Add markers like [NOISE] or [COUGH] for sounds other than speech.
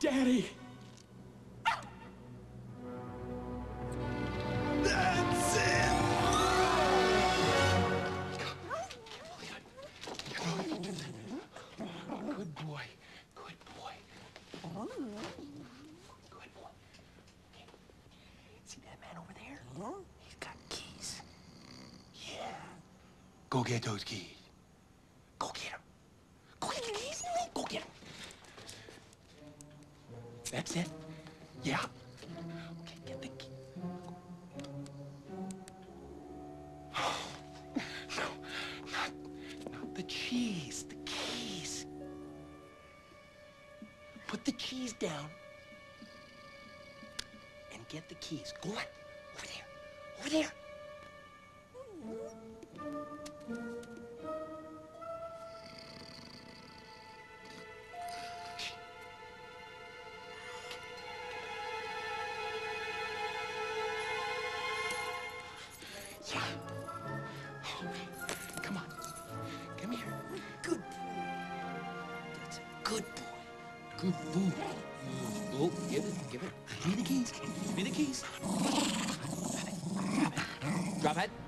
Daddy. That's it! Good boy. Good boy. Good boy. Okay. See that man over there? He's got keys. Yeah. Go get those keys. Go get them. Go get the keys. Go get them. That's it. Yeah. Okay, get the key. [SIGHS] No, not, not the cheese. The keys. Put the cheese down and get the keys. Go on. Over there. Over there. Good boy. Good boy. Oh, oh, give it, give it. Give me the keys. Give me the keys. Drop it. Drop it.